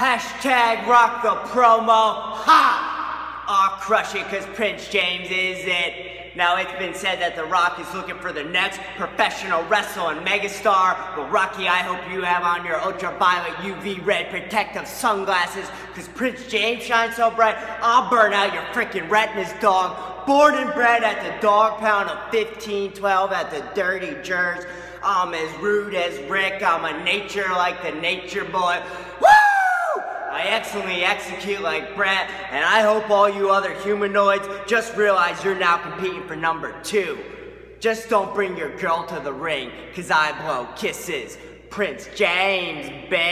Hashtag rock the promo. Ha! I'll crush it because Prince James is it. Now it's been said that The Rock is looking for the next professional wrestling megastar. Well, Rocky, I hope you have on your ultraviolet UV red protective sunglasses because Prince James shines so bright, I'll burn out your freaking retinas, dog. Born and bred at the dog pound of 1512 at the Dirty Jers. I'm as rude as Rick. I'm a nature like the nature boy. Woo! I excellently execute like Bret, and I hope all you other humanoids just realize you're now competing for number two. Just don't bring your girl to the ring, cause I blow kisses. Prince James, bitch.